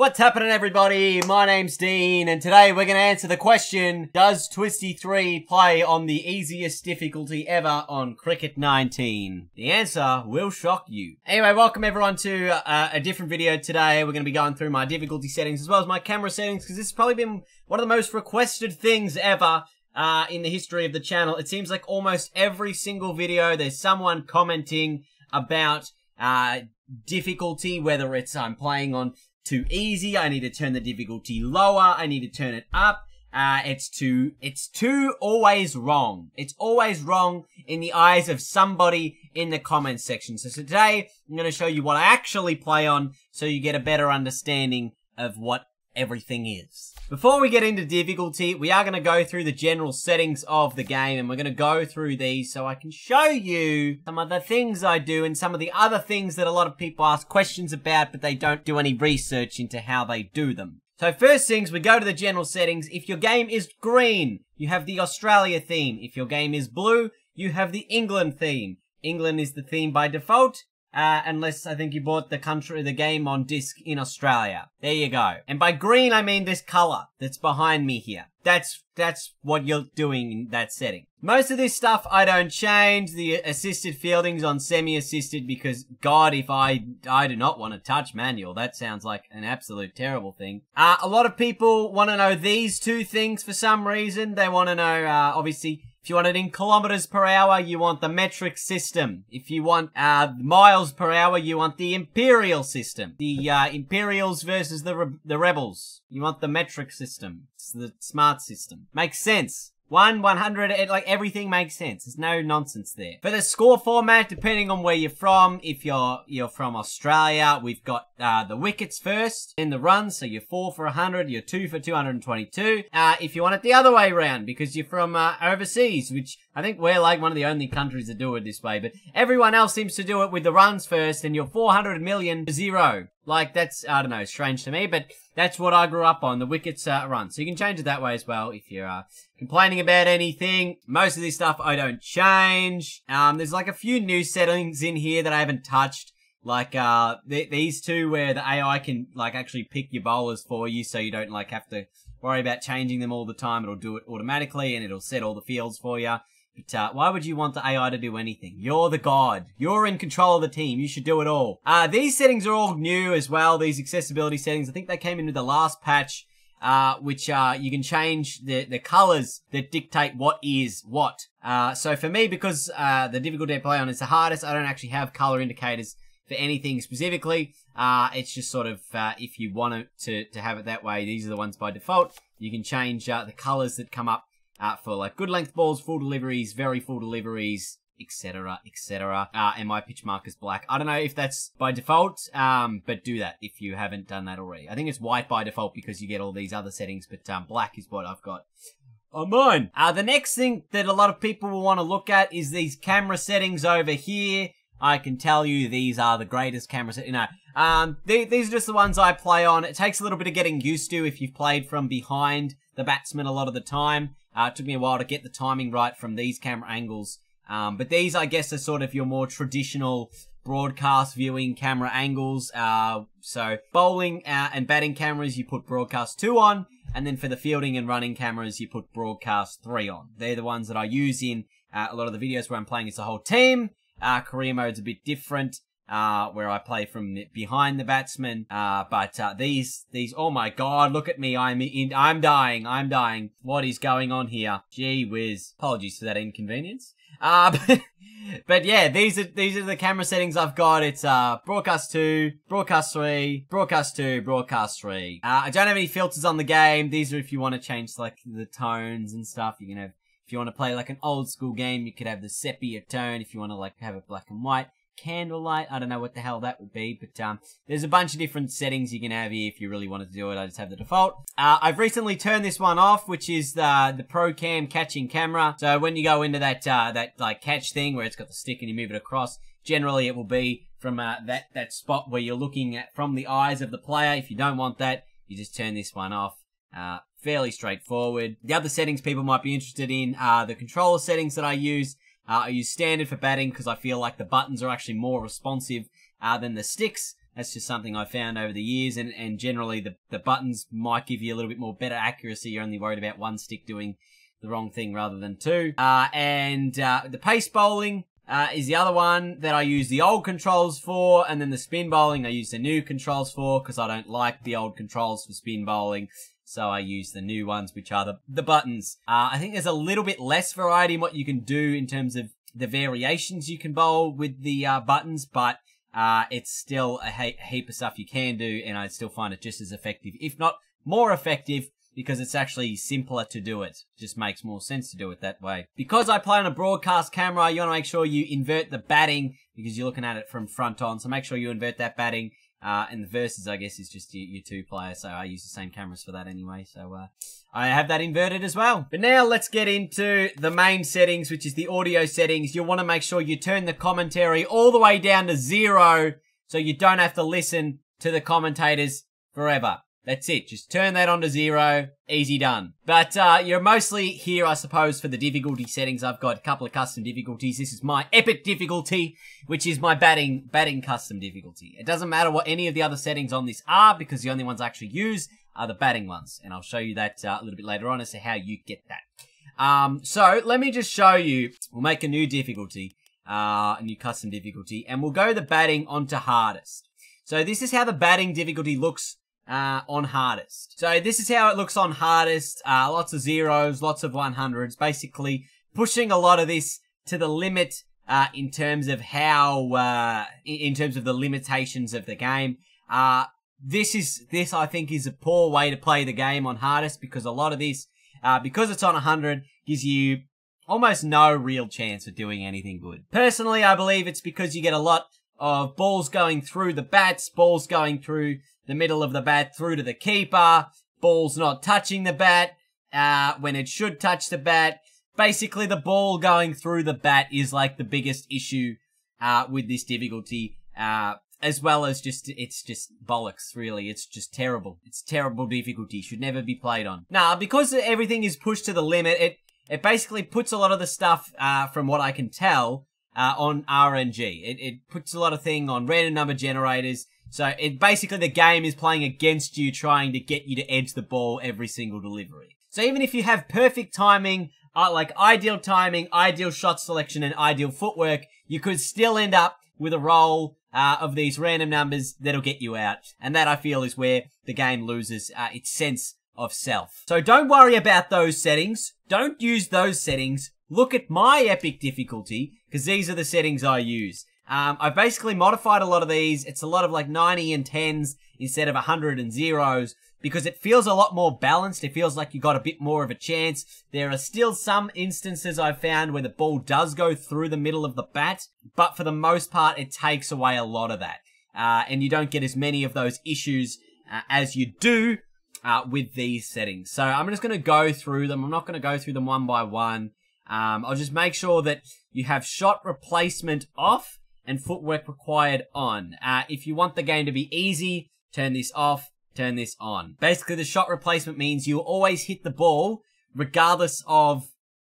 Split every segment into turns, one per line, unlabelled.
What's happening everybody? My name's Dean and today we're going to answer the question, does Twistie 3 play on the easiest difficulty ever on Cricket 19? The answer will shock you. Anyway, welcome everyone to uh, a different video today. We're going to be going through my difficulty settings as well as my camera settings because this has probably been one of the most requested things ever uh, in the history of the channel. It seems like almost every single video there's someone commenting about uh, difficulty, whether it's I'm playing on too easy. I need to turn the difficulty lower. I need to turn it up. Uh, it's too, it's too always wrong. It's always wrong in the eyes of somebody in the comments section. So today, I'm going to show you what I actually play on so you get a better understanding of what everything is. Before we get into difficulty, we are going to go through the general settings of the game and we're going to go through these so I can show you some of the things I do and some of the other things that a lot of people ask questions about but they don't do any research into how they do them. So first things, we go to the general settings. If your game is green, you have the Australia theme. If your game is blue, you have the England theme. England is the theme by default. Uh, unless I think you bought the country, the game on disc in Australia. There you go. And by green, I mean this color that's behind me here. That's, that's what you're doing in that setting. Most of this stuff I don't change. The assisted fielding's on semi-assisted because God, if I, I do not want to touch manual. That sounds like an absolute terrible thing. Uh, a lot of people want to know these two things for some reason. They want to know, uh, obviously, if you want it in kilometers per hour, you want the metric system. If you want uh, miles per hour, you want the imperial system. The uh, Imperials versus the Re the rebels. You want the metric system. It's the smart system. Makes sense. 1, 100, it, like everything makes sense. There's no nonsense there. For the score format, depending on where you're from, if you're you're from Australia, we've got uh, the wickets first in the run, so you're 4 for 100, you're 2 for 222. Uh, if you want it the other way around, because you're from uh, overseas, which I think we're like one of the only countries that do it this way, but everyone else seems to do it with the runs first, and you're 400 million to zero. Like, that's, I don't know, strange to me, but that's what I grew up on, the wickets uh, run. So you can change it that way as well if you're uh, complaining about anything. Most of this stuff I don't change. Um, there's like a few new settings in here that I haven't touched. Like, uh, th these two where the AI can, like, actually pick your bowlers for you so you don't, like, have to worry about changing them all the time. It'll do it automatically and it'll set all the fields for you. But uh, why would you want the AI to do anything? You're the god. You're in control of the team. You should do it all. Uh, these settings are all new as well. These accessibility settings. I think they came in with the last patch. Uh, which, uh, you can change the, the colors that dictate what is what. Uh, so for me, because, uh, the difficulty I play on is the hardest, I don't actually have color indicators for anything specifically. Uh, it's just sort of, uh, if you want to, to have it that way, these are the ones by default. You can change, uh, the colors that come up uh, for like good length balls, full deliveries, very full deliveries, etc., etc. Uh, and my pitch mark is black. I don't know if that's by default, um, but do that if you haven't done that already. I think it's white by default because you get all these other settings, but um, black is what I've got on mine. Uh, the next thing that a lot of people will want to look at is these camera settings over here. I can tell you these are the greatest camera set. You know, um, th these are just the ones I play on. It takes a little bit of getting used to if you've played from behind the batsman a lot of the time. Uh, it took me a while to get the timing right from these camera angles. Um, but these, I guess, are sort of your more traditional broadcast viewing camera angles. Uh, so bowling uh, and batting cameras, you put broadcast 2 on. And then for the fielding and running cameras, you put broadcast 3 on. They're the ones that I use in uh, a lot of the videos where I'm playing as a whole team. Uh, career mode's a bit different uh, where I play from behind the batsman. Uh, but uh, these, these, oh my god, look at me, I'm in, I'm dying, I'm dying. What is going on here? Gee whiz. Apologies for that inconvenience. Uh, but, yeah, these are, these are the camera settings I've got. It's, uh, broadcast 2, broadcast 3, broadcast 2, broadcast 3. Uh, I don't have any filters on the game. These are if you want to change, like, the tones and stuff. You can have, if you want to play, like, an old school game, you could have the sepia tone. If you want to, like, have it black and white candlelight. I don't know what the hell that would be, but um, there's a bunch of different settings you can have here if you really wanted to do it. I just have the default. Uh, I've recently turned this one off, which is the the Pro Cam catching camera. So when you go into that uh, that like catch thing where it's got the stick and you move it across, generally it will be from uh, that that spot where you're looking at from the eyes of the player. If you don't want that, you just turn this one off. Uh, fairly straightforward. The other settings people might be interested in are the controller settings that I use. Uh, I use standard for batting because I feel like the buttons are actually more responsive uh, than the sticks. That's just something I found over the years, and, and generally the, the buttons might give you a little bit more better accuracy. You're only worried about one stick doing the wrong thing rather than two. Uh, and uh, the pace bowling uh, is the other one that I use the old controls for, and then the spin bowling I use the new controls for because I don't like the old controls for spin bowling. So I use the new ones, which are the, the buttons. Uh, I think there's a little bit less variety in what you can do in terms of the variations you can bowl with the uh, buttons, but uh, it's still a he heap of stuff you can do, and I still find it just as effective, if not more effective, because it's actually simpler to do it. Just makes more sense to do it that way. Because I play on a broadcast camera, you want to make sure you invert the batting because you're looking at it from front on. So make sure you invert that batting. Uh, and the verses, I guess, is just your, your two player. So I use the same cameras for that anyway. So, uh, I have that inverted as well. But now let's get into the main settings, which is the audio settings. You'll want to make sure you turn the commentary all the way down to zero so you don't have to listen to the commentators forever. That's it. Just turn that on to zero. Easy done. But uh, you're mostly here, I suppose, for the difficulty settings. I've got a couple of custom difficulties. This is my epic difficulty, which is my batting batting custom difficulty. It doesn't matter what any of the other settings on this are, because the only ones I actually use are the batting ones. And I'll show you that uh, a little bit later on as to how you get that. Um, so let me just show you. We'll make a new difficulty, uh, a new custom difficulty, and we'll go the batting onto hardest. So this is how the batting difficulty looks uh, on hardest. So this is how it looks on hardest. Uh, lots of zeros, lots of 100s. Basically pushing a lot of this to the limit uh, in terms of how, uh, in terms of the limitations of the game. Uh, this is, this I think is a poor way to play the game on hardest because a lot of this, uh, because it's on 100, gives you almost no real chance of doing anything good. Personally, I believe it's because you get a lot of balls going through the bats, balls going through the middle of the bat through to the keeper, ball's not touching the bat, uh, when it should touch the bat. Basically, the ball going through the bat is like the biggest issue, uh, with this difficulty, uh, as well as just, it's just bollocks, really. It's just terrible. It's terrible difficulty. Should never be played on. Now, because everything is pushed to the limit, it, it basically puts a lot of the stuff, uh, from what I can tell, uh, on RNG. It, it puts a lot of thing on random number generators. So it basically the game is playing against you, trying to get you to edge the ball every single delivery. So even if you have perfect timing, uh, like ideal timing, ideal shot selection, and ideal footwork, you could still end up with a roll uh, of these random numbers that'll get you out. And that I feel is where the game loses uh, its sense of self. So don't worry about those settings. Don't use those settings. Look at my epic difficulty, because these are the settings I use. Um, I've basically modified a lot of these. It's a lot of like 90 and 10s instead of 100 and zeros because it feels a lot more balanced. It feels like you got a bit more of a chance. There are still some instances I've found where the ball does go through the middle of the bat, but for the most part, it takes away a lot of that. Uh, and you don't get as many of those issues uh, as you do uh, with these settings. So I'm just going to go through them. I'm not going to go through them one by one. Um, I'll just make sure that you have shot replacement off and footwork required on. Uh, if you want the game to be easy, turn this off, turn this on. Basically, the shot replacement means you always hit the ball regardless of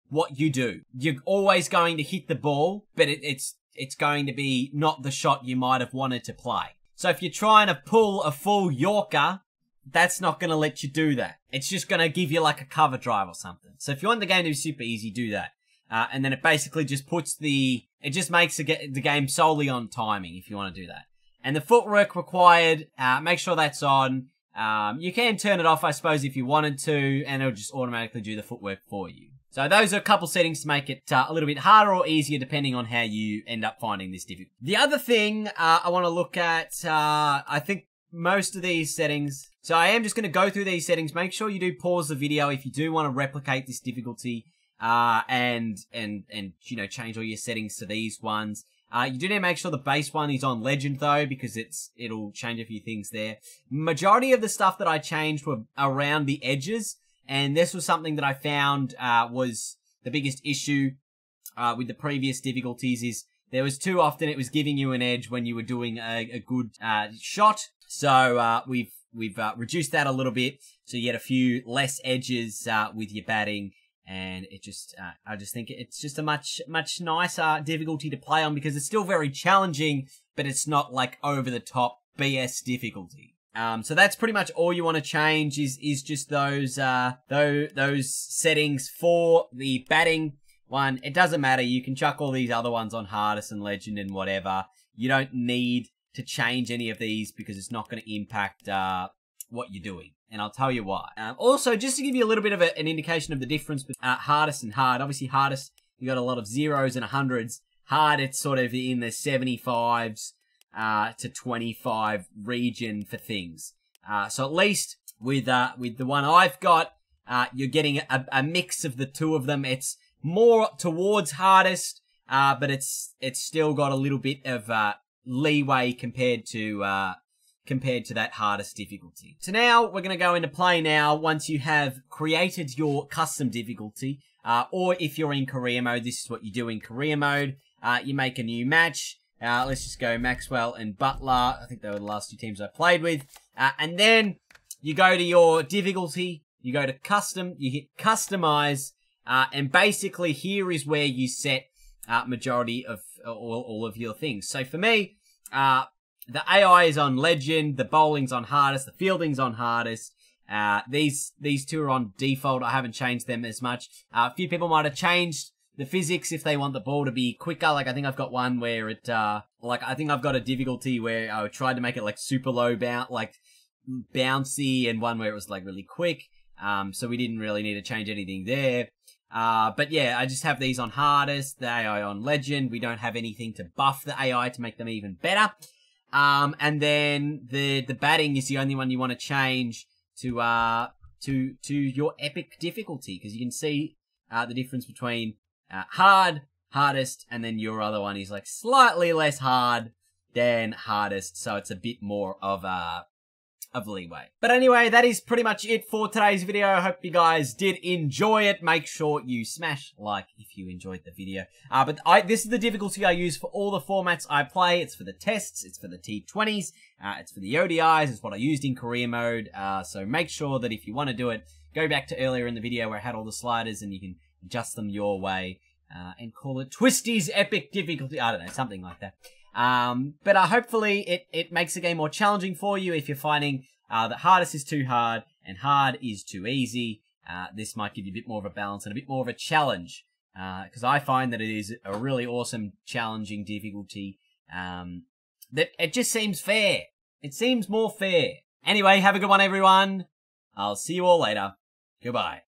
what you do. You're always going to hit the ball, but it, it's it's going to be not the shot you might have wanted to play. So if you're trying to pull a full Yorker, that's not going to let you do that. It's just going to give you like a cover drive or something. So if you want the game to be super easy, do that. Uh, and then it basically just puts the, it just makes the, game solely on timing if you want to do that. And the footwork required, uh, make sure that's on. Um, you can turn it off, I suppose, if you wanted to, and it'll just automatically do the footwork for you. So those are a couple settings to make it uh, a little bit harder or easier depending on how you end up finding this difficult. The other thing uh, I want to look at, uh, I think most of these settings. So I am just going to go through these settings. Make sure you do pause the video if you do want to replicate this difficulty uh, and, and, and, you know, change all your settings to these ones. Uh, you do need to make sure the base one is on legend though, because it's, it'll change a few things there. Majority of the stuff that I changed were around the edges, and this was something that I found, uh, was the biggest issue, uh, with the previous difficulties is there was too often it was giving you an edge when you were doing a, a good, uh, shot. So, uh, we've, we've, uh, reduced that a little bit. So you get a few less edges, uh, with your batting and it just uh, I just think it's just a much much nicer difficulty to play on because it's still very challenging, but it's not like over the top BS difficulty. Um, so that's pretty much all you want to change is is just those uh those those settings for the batting one. It doesn't matter. You can chuck all these other ones on hardest and legend and whatever. You don't need to change any of these because it's not going to impact uh what you're doing. And I'll tell you why. Um, also, just to give you a little bit of a, an indication of the difference between uh, hardest and hard. Obviously, hardest you got a lot of zeros and hundreds. Hard, it's sort of in the 75s uh, to 25 region for things. Uh, so at least with uh, with the one I've got, uh, you're getting a, a, mix of the two of them. It's more towards hardest, uh, but it's it's still got a little bit of uh, leeway compared to uh, compared to that hardest difficulty. So now we're going to go into play now once you have created your custom difficulty. Uh, or if you're in career mode, this is what you do in career mode. Uh, you make a new match. Uh, let's just go Maxwell and Butler. I think they were the last two teams I played with. Uh, and then you go to your difficulty. You go to custom. You hit customize. Uh, and basically here is where you set uh, majority of all, all, of your things. So for me, uh, the AI is on legend. The bowling's on hardest. The fielding's on hardest. Uh, these these two are on default. I haven't changed them as much. a few people might have changed the physics if they want the ball to be quicker. Like I think I've got one where it, uh, like I think I've got a difficulty where I tried to make it like super low bounce, like bouncy, and one where it was like really quick. Um, so we didn't really need to change anything there. Uh, but yeah, I just have these on hardest, the AI on legend. We don't have anything to buff the AI to make them even better. Um, and then the the batting is the only one you want to change to uh to to your epic difficulty because you can see uh, the difference between uh, hard, hardest, and then your other one is like slightly less hard than hardest, so it's a bit more of a of leeway. But anyway, that is pretty much it for today's video. I hope you guys did enjoy it. Make sure you smash like if you enjoyed the video. Uh, but I, this is the difficulty I use for all the formats I play. It's for the tests, it's for the T20s, uh, it's for the ODIs, it's what I used in career mode. Uh, so make sure that if you want to do it, go back to earlier in the video where I had all the sliders and you can adjust them your way, uh, and call it Twistie's Epic Difficulty. I don't know, something like that. Um, but uh, hopefully it, it makes the game more challenging for you if you're finding uh, that hardest is too hard and hard is too easy. Uh, this might give you a bit more of a balance and a bit more of a challenge. Because uh, I find that it is a really awesome, challenging difficulty. Um, that it just seems fair. It seems more fair. Anyway, have a good one, everyone. I'll see you all later. Goodbye.